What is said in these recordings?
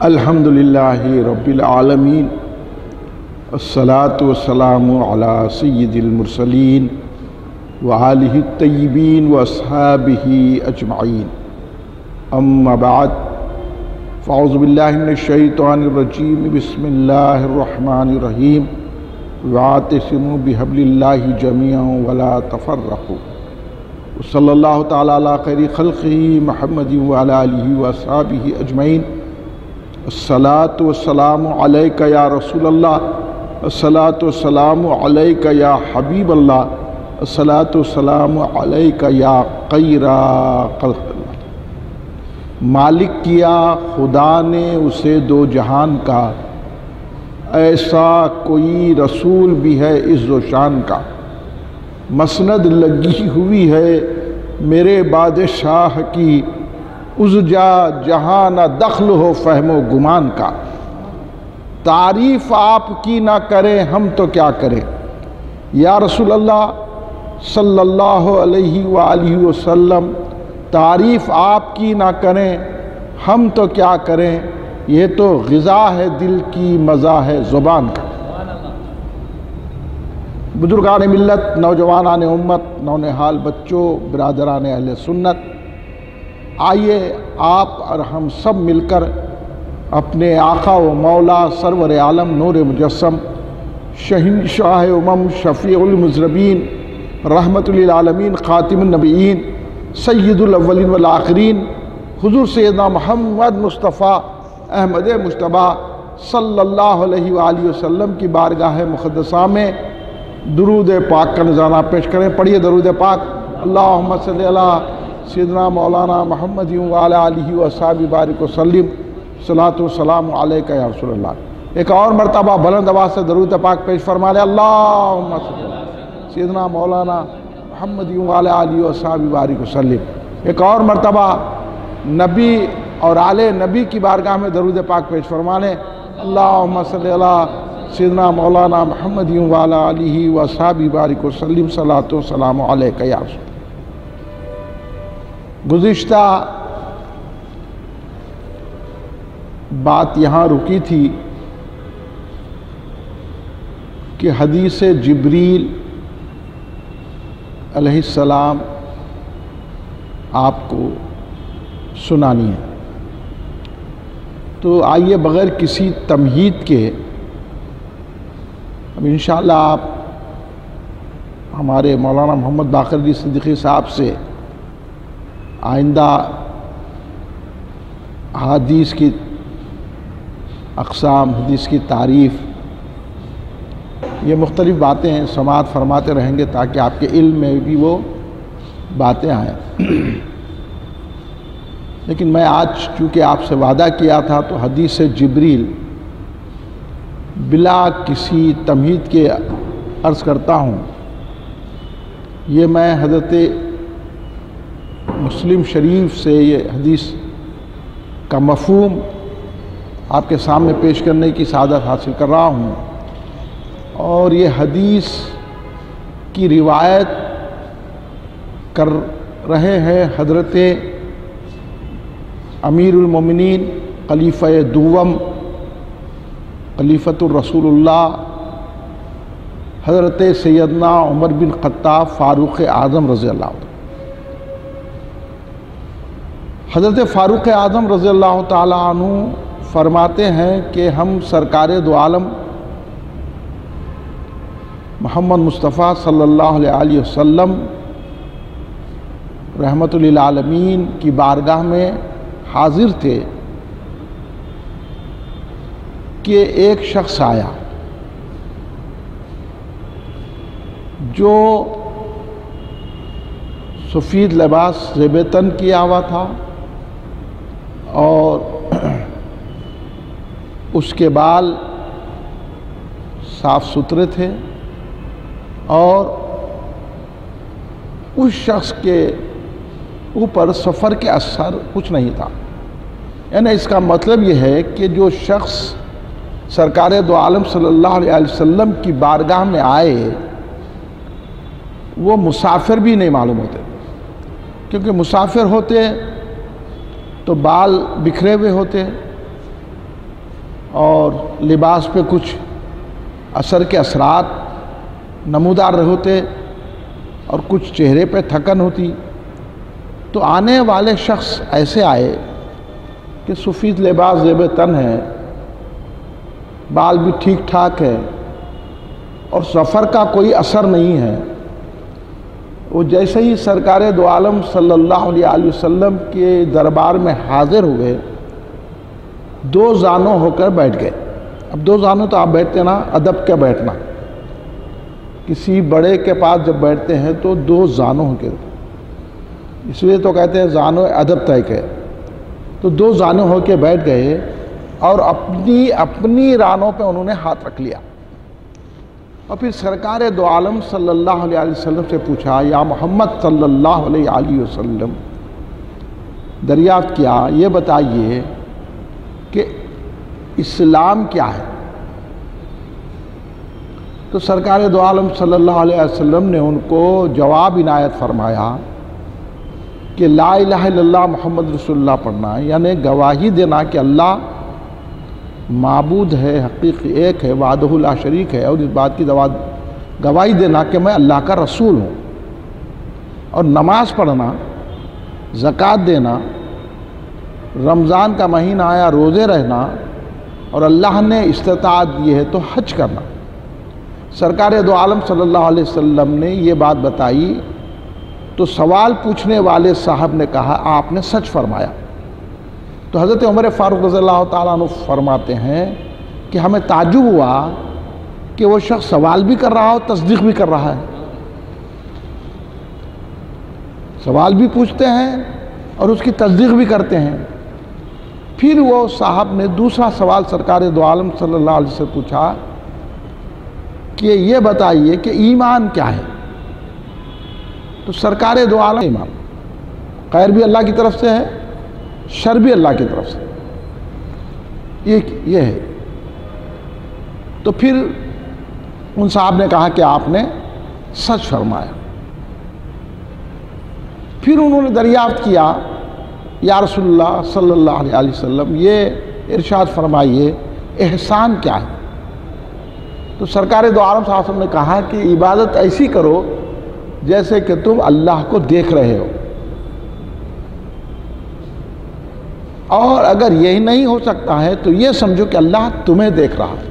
الحمد للہ رب العالمین، الصلاة والسلام على سید المرسلین وآلہ الطیبین واصحابہ اجمعین. اما بعد، فاعوذ باللہ من الشیطان الرجیم، بسم اللہ الرحمن الرحیم واعتصموا بحبل اللہ جميعا ولا تفرقوا. وصلی اللہ تعالی علی خیر خلقہ محمد وعلی آلہ واصحابہ اجمعین. الصلاة والسلام علیکہ یا رسول اللہ الصلاة والسلام علیکہ یا حبیب اللہ الصلاة والسلام علیکہ یا قیرہ خلق اللہ مالک کیا، خدا نے اسے دو جہان کا ایسا کوئی رسول بھی ہے عز و شان کا۔ مسند لگی ہوئی ہے میرے بادشاہ کی۔ اس جا جہاں نہ دخل ہو فہم و گمان کا۔ تعریف آپ کی نہ کریں ہم تو کیا کریں۔ یا رسول اللہ صلی اللہ علیہ وآلہ وسلم، تعریف آپ کی نہ کریں، ہم تو کیا کریں۔ یہ تو غذا ہے دل کی، مزہ ہے زبان کا۔ بزرگان ملت، نوجوانان امت نونحال بچوں، برادران اہل سنت آئیے آپ اور ہم سب مل کر اپنے آقا و مولا سرور عالم نور مجسم، شہین شاہ امم شفیع المذربین رحمت للعالمین خاتم النبیین، سید الاولین والآخرین، حضور سیدنا محمد مصطفیٰ احمد مشتبہ صلی اللہ علیہ وآلہ وسلم کی بارگاہ مقدسہ میں درود پاک کا نظارہ پیش کریں۔ پڑھیے درود پاک۔ اللہم صلی اللہ سیدنا مولانا محمد وعلا علیہ وصحاب بارک وسلم صلاة والسلام علیکہ یا رسول اللہ۔ ایک اور مرتبہ بلند آواز سے درود پاک پیش فرما لے، اللہم صلی اللہ سیدنا مولانا محمد وعلا علیہ وصحاب بارک وسلم ایک اور مرتبہ نبی اور آل نبی کی بارگاہ میں درود پاک پیش فرما لیں اللہم صلی اللہ سیدنا مولانا محمد وعلا علیہ وصحاب بارک وسلم صلاة والسلام علیکہ یا رسول اللہ۔ گزشتہ بات یہاں رکی تھی کہ حدیث جبریل علیہ السلام آپ کو سنانی ہے۔ تو آئیے بغیر کسی تمہید کے اب انشاءاللہ آپ ہمارے مولانا محمد باقر علی صدیقی صاحب سے آئندہ حدیث کی اقسام، حدیث کی تعریف، یہ مختلف باتیں ہیں سماعت فرماتے رہیں گے تاکہ آپ کے علم میں بھی وہ باتیں آئیں۔ لیکن میں آج چونکہ آپ سے وعدہ کیا تھا تو حدیث جبریل بلا کسی تمہید کے عرض کرتا ہوں۔ یہ میں حضرت مسلم شریف سے یہ حدیث کا مفہوم آپ کے سامنے پیش کرنے کی سعادت حاصل کر رہا ہوں۔ اور یہ حدیث کی روایت کر رہے ہیں حضرت امیر المومنین خلیفہ دوم خلیفۃ الرسول اللہ حضرت سیدنا عمر بن خطاب فاروق اعظم رضی اللہ عنہ۔ حضرت فاروق اعظم رضی اللہ تعالیٰ عنہ فرماتے ہیں کہ ہم سرکار دو عالم محمد مصطفیٰ صلی اللہ علیہ وسلم رحمت للعالمین کی بارگاہ میں حاضر تھے کہ ایک شخص آیا جو سفید لباس زیبتن کیا ہوا تھا اور اس کے بال صاف ستھرے تھے اور اس شخص کے اوپر سفر کے اثر کچھ نہیں تھا۔ یعنی اس کا مطلب یہ ہے کہ جو شخص سرکار دو عالم صلی اللہ علیہ وسلم کی بارگاہ میں آئے، وہ مسافر بھی نہیں معلوم ہوتے۔ کیونکہ مسافر ہوتے تو بال بکھرے ہوئے ہوتے اور لباس پہ کچھ اثر کے اثرات نمودار ہوتے اور کچھ چہرے پہ تھکن ہوتی۔ تو آنے والے شخص ایسے آئے کہ سفید لباس زیب تن ہے، بال بھی ٹھیک ٹھاک ہے اور سفر کا کوئی اثر نہیں ہے۔ وہ جیسے ہی سرکار دو عالم صلی اللہ علیہ وسلم کے دربار میں حاضر ہوئے، دو زانوں ہو کر بیٹھ گئے۔ اب دو زانوں تو آپ بیٹھتے نا، ادب کیا بیٹھنا؟ کسی بڑے کے پاس جب بیٹھتے ہیں تو دو زانوں ہو کے۔ اس لیے تو کہتے ہیں زانو ادب طے کے تو دو زانوں ہو کے بیٹھ گئے اور اپنی اپنی رانوں پہ انہوں نے ہاتھ رکھ لیا۔ اور پھر سرکار دو عالم صلی اللہ علیہ وسلم سے پوچھا، یا محمد صلی اللہ علیہ وسلم، دریافت کیا؟ یہ بتائیے کہ اسلام کیا ہے؟ تو سرکار دو عالم صلی اللہ علیہ وسلم نے ان کو جواب عنایت فرمایا کہ لا الہ الا اللہ محمد رسول اللہ پڑھنا یعنی گواہی دینا کہ اللہ معبود ہے، حقیقی ایک ہے، وعدہ اللہ شریک ہے، اور اس بات کی گواہی دینا کہ میں اللہ کا رسول ہوں۔ اور نماز پڑھنا، زکوٰۃ دینا، رمضان کا مہینہ آیا، روزے رہنا، اور اللہ نے استطاعت دی ہے تو حج کرنا۔ سرکار دو عالم صلی اللہ علیہ وسلم نے یہ بات بتائی تو سوال پوچھنے والے صاحب نے کہا، آپ نے سچ فرمایا۔ تو حضرت عمر فاروق رضی اللہ تعالیٰ عنہ فرماتے ہیں کہ ہمیں تعجب ہوا کہ وہ شخص سوال بھی کر رہا ہو، تصدیق بھی کر رہا ہے۔ سوال بھی پوچھتے ہیں اور اس کی تصدیق بھی کرتے ہیں۔ پھر وہ صاحب نے دوسرا سوال سرکار دو عالم صلی اللہ علیہ سے پوچھا کہ یہ بتائیے کہ ایمان کیا ہے؟ تو سرکار دو عالم ایمان خیر بھی اللہ کی طرف سے ہے۔ شر بھی اللہ کی طرف سے۔ یہ یہ ہے۔ تو پھر ان صاحب نے کہا کہ آپ نے سچ فرمایا۔ پھر انہوں نے دریافت کیا، یا رسول اللہ صلی اللہ علیہ وسلم، یہ ارشاد فرمائیے، احسان کیا ہے؟ تو سرکار دو عالم صاحب نے کہا کہ عبادت ایسی کرو جیسے کہ تم اللہ کو دیکھ رہے ہو۔ اور اگر یہی نہیں ہو سکتا ہے تو یہ سمجھو کہ اللہ تمہیں دیکھ رہا ہے۔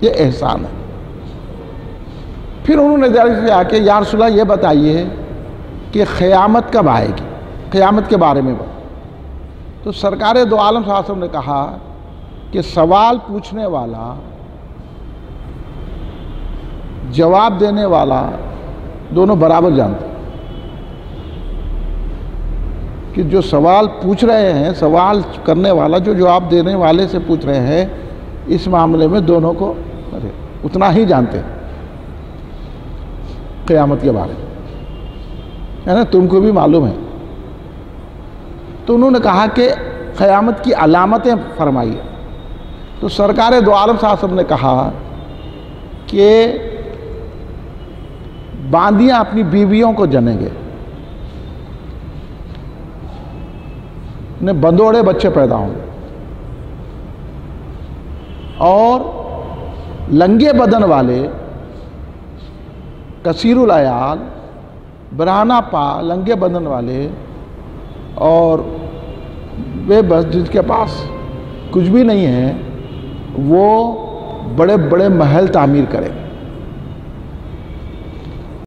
یہ احسان ہے۔ پھر انہوں نے سے آ کے، یا رسول اللہ، یہ بتائیے کہ قیامت کب آئے گی؟ قیامت کے بارے میں تو سرکار دو عالم صاحب نے کہا کہ سوال پوچھنے والا، جواب دینے والا دونوں برابر جانتے۔ ہیں کہ جو سوال پوچھ رہے ہیں، سوال کرنے والا جو جواب دینے والے سے پوچھ رہے ہیں، اس معاملے میں دونوں کو اتنا ہی جانتے ہیں۔ قیامت کے بارے میں۔ نا تم کو بھی معلوم ہے۔ تو انہوں نے کہا کہ قیامت کی علامتیں فرمائیے تو سرکار دو عالم صاحب نے کہا کہ باندیاں اپنی بیویوں کو جنیں گے۔ بندوڑے بچے پیدا ہوں۔ گے اور لنگے بدن والے کثیر العیال، برہانہ پا، لنگے بدن والے اور بے بس جس کے پاس کچھ بھی نہیں ہے، وہ بڑے بڑے محل تعمیر کریں۔